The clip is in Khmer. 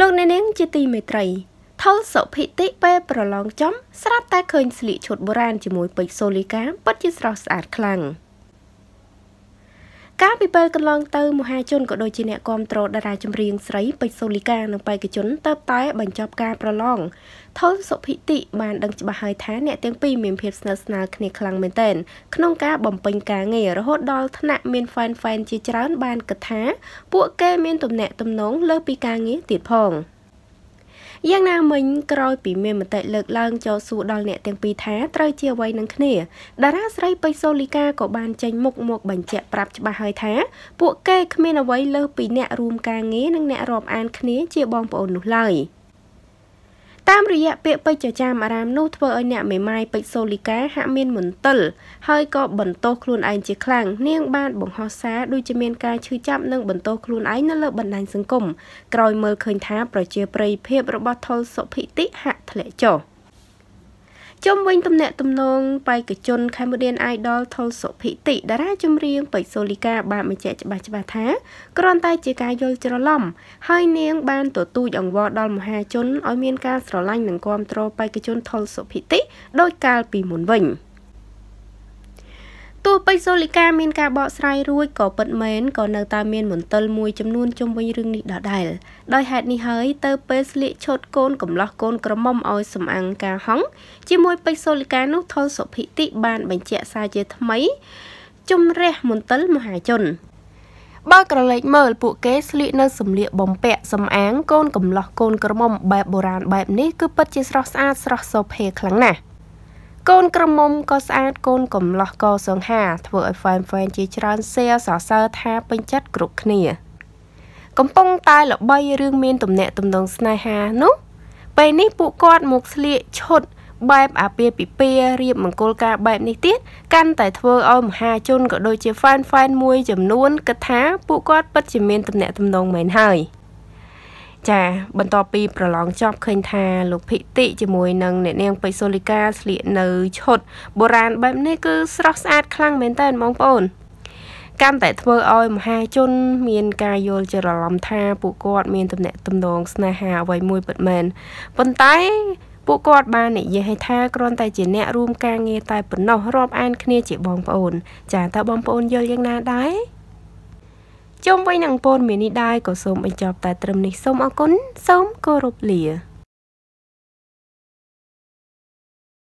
លោកអ្នកនាងជាទីមេត្រីថុលសុភិតិពេលប្រឡងចំស្រាប់តែឃើញស្លៀកឈុតបុរាណជាមួយពេជ្រសូលីកាពិតជាស្រស់ស្អាតខ្លាំង។ កាលពីពេលកន្លងទៅមហាជនក៏ដូចជាអ្នកគាំទ្រតារាចម្រៀងស្រីពេជ្រសូលីកានិងបេក្ខជនទៅតែបញ្ចប់ការប្រឡងថុលសុភិតិបានដឹងច្បាស់ហើយថាអ្នកទាំងពីរមានភាពស្និទ្ធស្នាលគ្នាខ្លាំងមែនទែនក្នុងការបំពេញការងាររហូតដល់ថ្នាក់មានហ្វេនហ្វេនជាច្រើនបានគិតថា ពួកគេមានទំនាក់ទំនងលើពីការងារទៀតផង។ យ៉ាងណាមិញក្រោយពីមានមតិលើកឡើងចូលសួរដល់អ្នកទាំងពីរថាត្រូវជាអ្វីនឹងគ្នាតារាស្រីពេជ្រសូលីកាក៏បានចេញមុខមកបញ្ជាក់ប្រាប់ច្បាស់ហើយថា ពួកគេគ្មានអ្វីលើសពីអ្នករួមការងារនិងអ្នករាប់អានគ្នាជាបងប្អូននោះឡើយ។ តាមរយៈពាក្យពេចន៍ចចាមអារាមនោះធ្វើឲ្យអ្នកមេម៉ាយពេជ្រសូលីកាហាក់មានមន្ទិលហើយក៏បន្ទោសខ្លួនឯងជាខ្លាំងនាងបានបង្ហោះសារដូចជាមានការឈឺចាប់និងបន្ទោសខ្លួនឯងនៅលើបណ្ដាញសង្គមក្រោយមើលឃើញថាប្រជាប្រិយភាពរបស់ថុលសុភិតិហាក់ធ្លាក់ចុះ។ ជុំវិញទំនាក់ទំនងបេក្ខជន Cambodian Idol ថុលសុភិតិតារាចម្រៀងបេក្ខសូលីកាបានបញ្ជាក់ច្បាស់ច្បាស់ថាគ្រាន់តែជាការយល់ច្រឡំហើយនាងបានទទូចអង្វរដល់មហាជនឲ្យមានការស្រឡាញ់និងគាំទ្របេក្ខជនថុលសុភិតិដោយកាលពីមុនវិញ។ ទោះបីសូលីកាមានការបកស្រាយរួចក៏ពិតមែនក៏នៅតែមានមន្ទិលមួយចំនួនជុំវិញរឿងនេះដដែលដោយហេតុនេះហើយទៅពេលស្លៀកឈុតកូនកំឡោះកូនក្រមុំឲ្យសំអាំងការហង្សជាមួយពេជ្រសូលីកានោះថុលសុភិតិបានបញ្ជាក់សារជាថ្មីជំរះមន្ទិលមហាជនបើក្រឡេកមើលពួកគេស្លៀកនៅសម្លៀកបំពាក់សំអាងកូនកំឡោះកូនក្រមុំបែបបុរាណបែបនេះគឺពិតជាស្រស់ស្អាតស្រស់សោភ័យខ្លាំងណាស់ កូនក្រមុំក៏ស្អាតកូនកំឡោះក៏សង្ហា ធ្វើឲ្យហ្វេនហ្វេនជាច្រើនសែសរសើរថាពេញចិត្តគ្រប់គ្នា កំពុងតែល្បីរឿងមានទំនាក់ទំនងស្នេហានោះពេលនេះពួកគាត់មកស្លៀកឈុតបែបអាពាហ៍ពិពាហ៍រៀបមង្គលការបែបនេះទៀតកាន់តែធ្វើឲ្យមហាជនក៏ដូចជាហ្វេនហ្វេនមួយចំនួនគិតថាពួកគាត់ពិតជាមានទំនាក់ទំនងមែនហើយ។ ចាបន្ទាប់ពីប្រឡងចប់ឃើញថាលោកភិតិជាមួយនឹងអ្នកនាងបេសូលីកាស្លៀកនៅឈុតបុរាណបែបនេះគឺស្រស់ស្អាតខ្លាំងមែនតើបងប្អូនកាន់តែធ្វើឲ្យមហាជន មានការយល់ច្រឡំថាពួកគាត់មានទំនាក់ទំនងស្នេហាអ្វីមួយពិតមែនប៉ុន្តែពួកគាត់បាននិយាយឲ្យថាគ្រាន់តែជាអ្នករួមការងារតែប៉ុណ្ណោះរាប់អានគ្នាជាបងប្អូន ចាតើបងប្អូនយល់យ៉ាងណាដែរ ជុំវិញនឹងព័ត៌មាននេះដែរក៏សូមបញ្ចប់តែត្រឹមនេះសូមអរគុណសូមគោរពលា